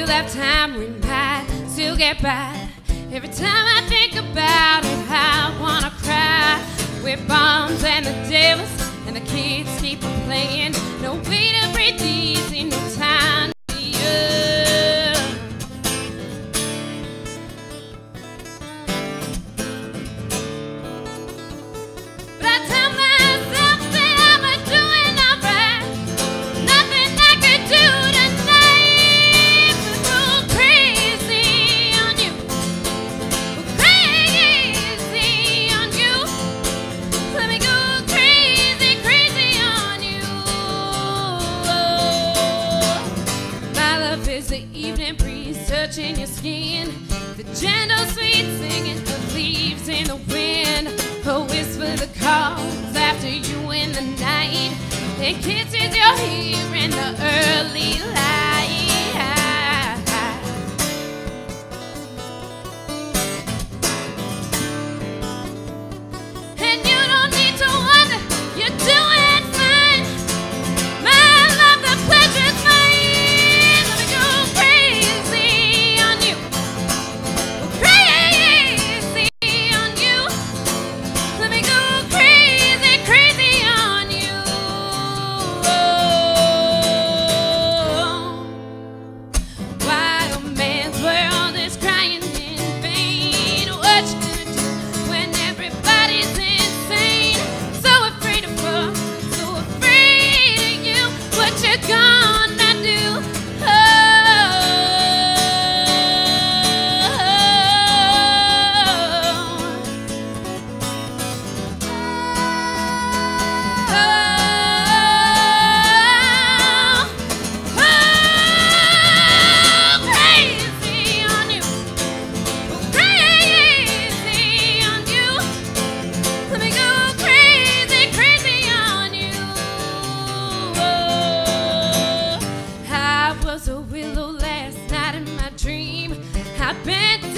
that time we might still get by. Every time I think about it, I wanna cry. With bombs and the devils, and the kids keep on playing. No way to breathe touching your skin. The gentle sweet singing of leaves in the wind. A whisper that calls after you in the night. And kisses your hair in the early I was